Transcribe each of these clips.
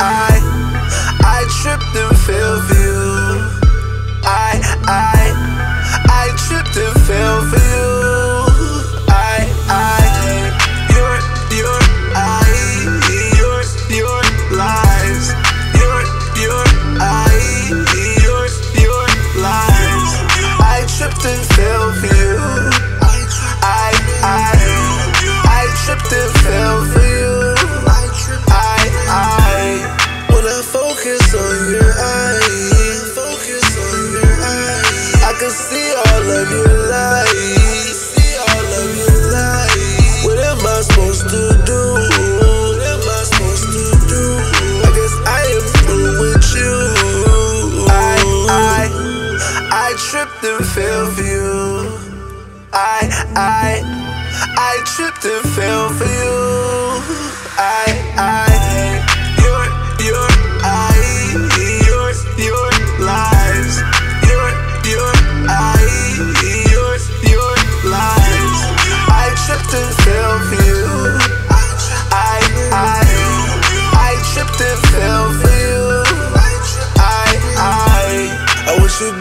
I I tripped and fell see all of your lies, see all of your lies. What am I supposed to do? What am I supposed to do? I guess I am through with you. I, I, I tripped and fell for you. I, I, I tripped and fell for you.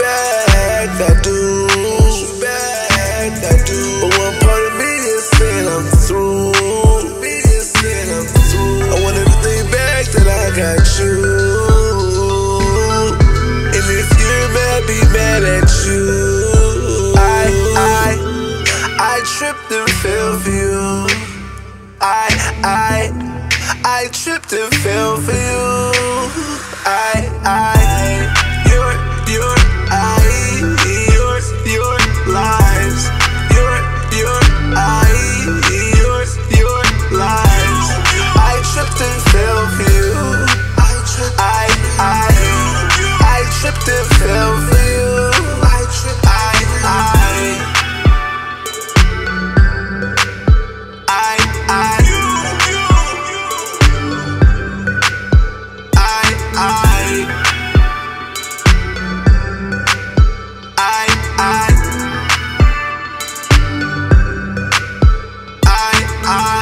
Back, I do. Back, I do. But one part of me is saying I'm through. I want everything back that I got you. And if you're mad, be mad at you. I, I, I tripped and fell for you. I, I, I tripped and fell for you. still feel for you. I, I, I, I, I, I, I, I, I.